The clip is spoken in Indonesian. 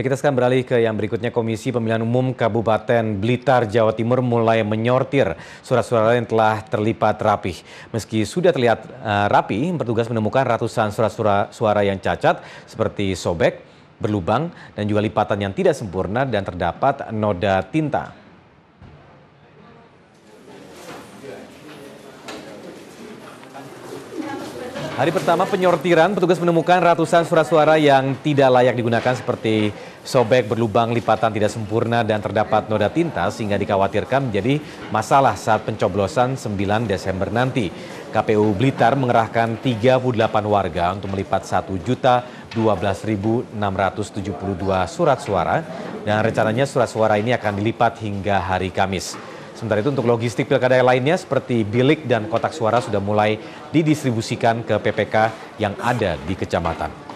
Kita sekarang beralih ke yang berikutnya. Komisi Pemilihan Umum Kabupaten Blitar, Jawa Timur mulai menyortir surat-suara yang telah terlipat rapih. Meski sudah terlihat uh, rapi, petugas menemukan ratusan surat suara yang cacat seperti sobek, berlubang, dan juga lipatan yang tidak sempurna dan terdapat noda tinta. Hari pertama penyortiran, petugas menemukan ratusan surat suara yang tidak layak digunakan seperti sobek, berlubang, lipatan tidak sempurna, dan terdapat noda tinta sehingga dikhawatirkan menjadi masalah saat pencoblosan 9 Desember nanti. KPU Blitar mengerahkan 38 warga untuk melipat 1.012.672 surat suara dan rencananya surat suara ini akan dilipat hingga hari Kamis. Sementara itu untuk logistik pilkada lainnya seperti bilik dan kotak suara sudah mulai didistribusikan ke PPK yang ada di kecamatan.